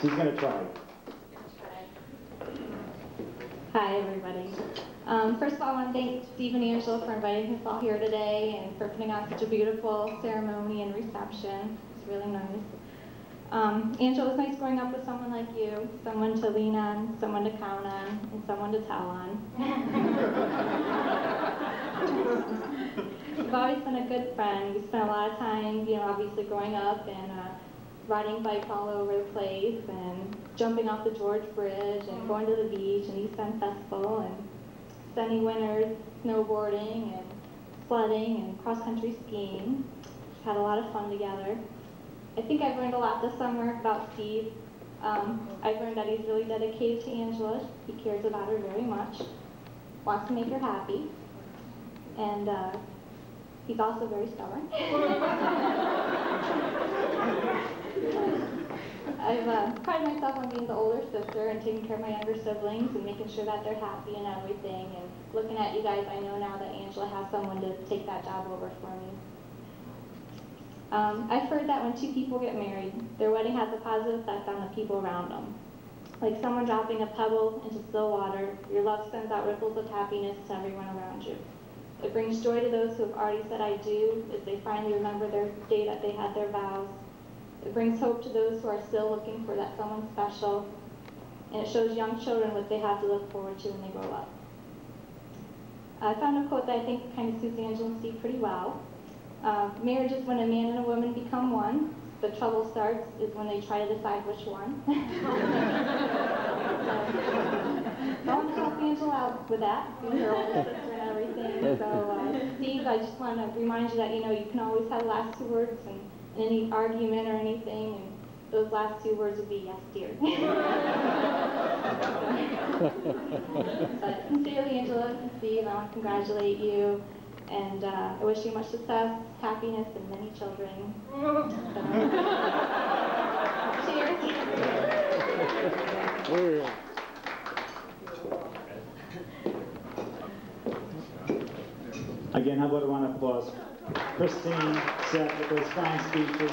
She's gonna try. Hi, everybody. Um, first of all, I want to thank Steve and Angela for inviting us all here today and for putting on such a beautiful ceremony and reception. It's really nice. Um, Angela, it was nice growing up with someone like you, someone to lean on, someone to count on, and someone to tell on. You've always been a good friend. We spent a lot of time, you know, obviously growing up and uh, riding bikes all over the place and jumping off the George Bridge and going to the beach and East End Festival and sunny winters snowboarding and sledding and cross-country skiing. Had a lot of fun together. I think I've learned a lot this summer about Steve. Um, I've learned that he's really dedicated to Angela. He cares about her very much, wants to make her happy, and uh, he's also very stubborn. I've uh, prided myself on being the older sister and taking care of my younger siblings and making sure that they're happy and everything. And looking at you guys, I know now that Angela has someone to take that job over for me. Um, I've heard that when two people get married, their wedding has a positive effect on the people around them. Like someone dropping a pebble into still water, your love sends out ripples of happiness to everyone around you. It brings joy to those who have already said I do as they finally remember their day that they had their vows. It brings hope to those who are still looking for that someone special. And it shows young children what they have to look forward to when they grow up. I found a quote that I think kind of suits Steve pretty well. Uh, marriage is when a man and a woman become one. The trouble starts is when they try to decide which one. so, I want to help Angela out with that, with her older sister. So, uh, Steve, I just want to remind you that you know you can always have last two words in, in any argument or anything, and those last two words would be yes, dear. but sincerely, Angela and Steve, I want to congratulate you. And uh, I wish you much success, happiness, and many children. Cheers. Again, how about a round of applause? Christine, Seth, with those fine speeches.